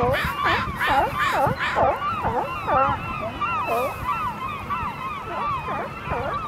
Oh, oh, oh, oh, oh.